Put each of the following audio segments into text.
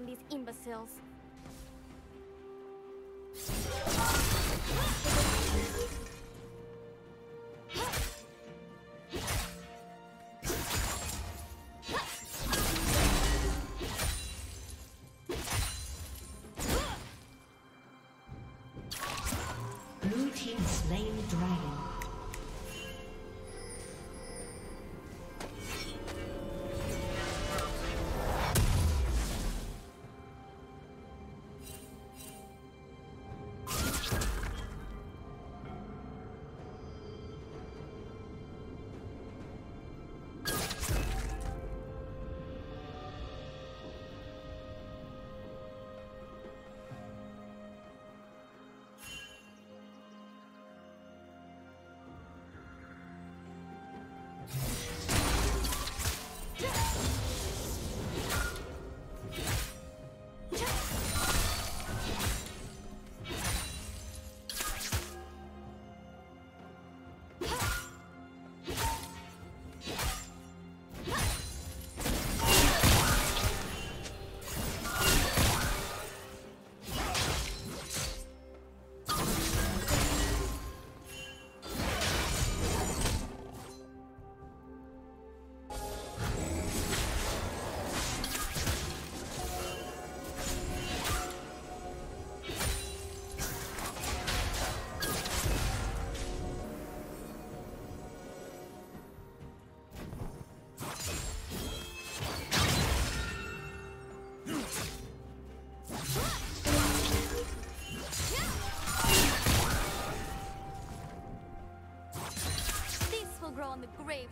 from these imbeciles. Blue team slain the dragon.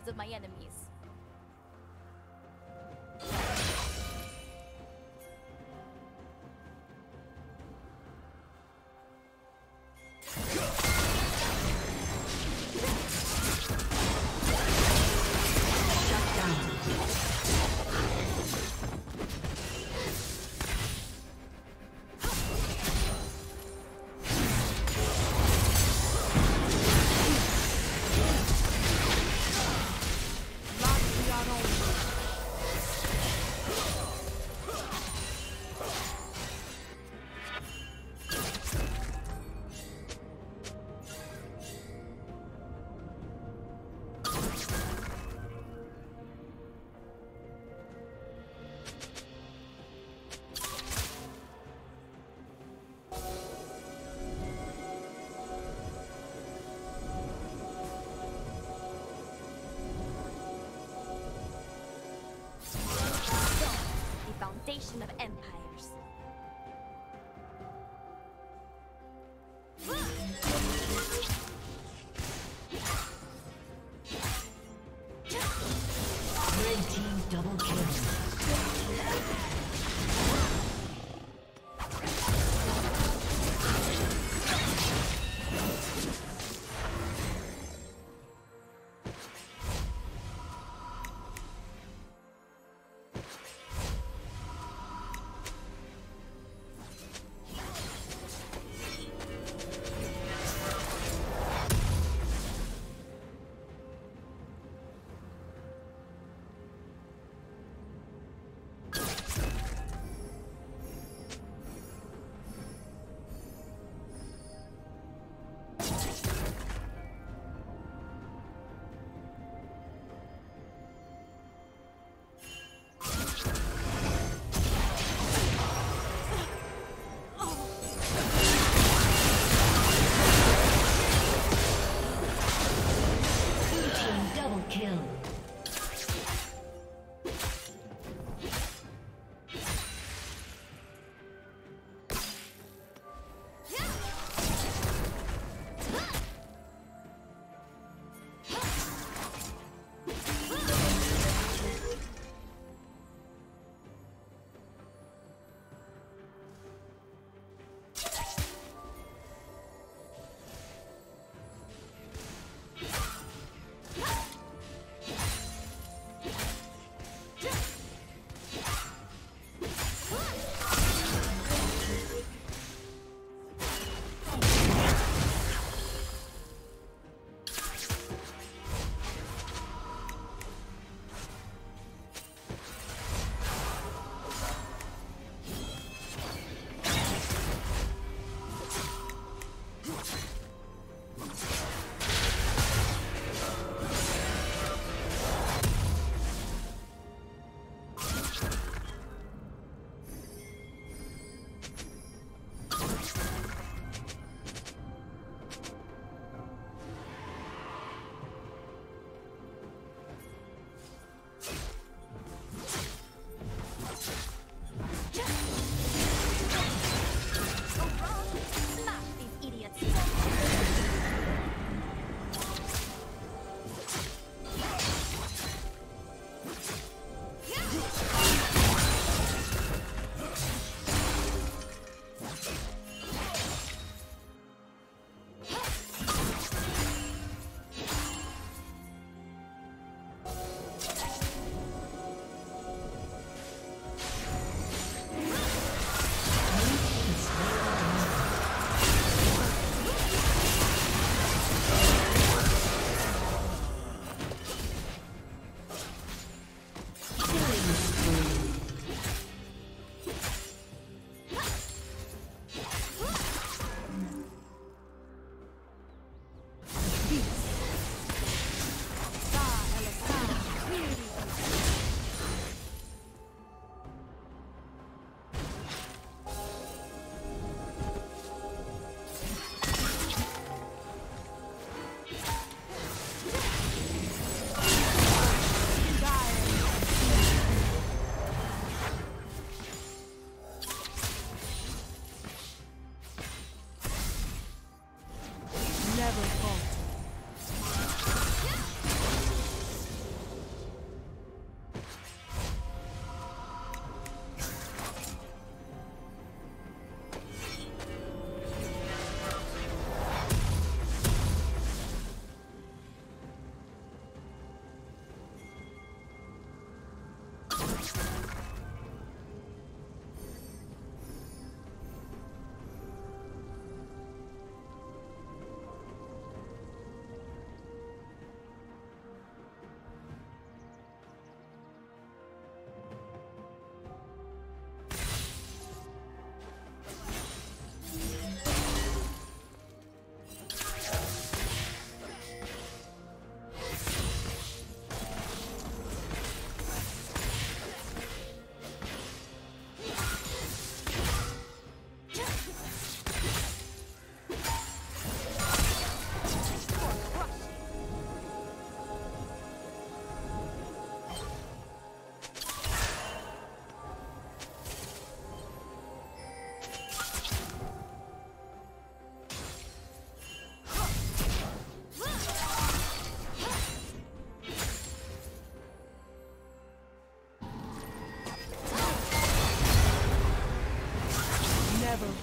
Of my enemies. Of empires.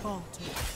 Falter.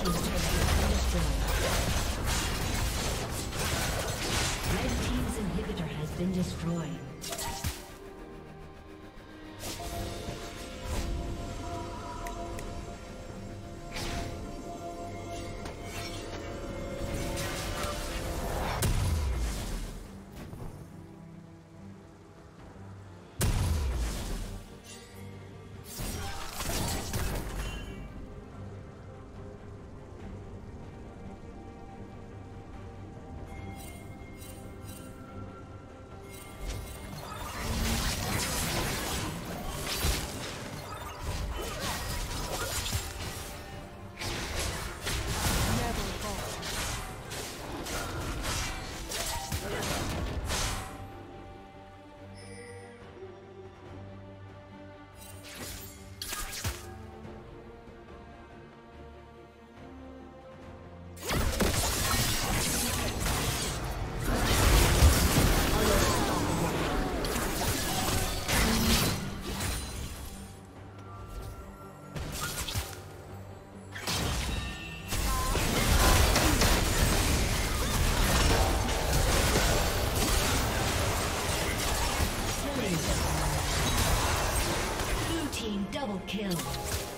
Red inhibitor has been destroyed. Kill.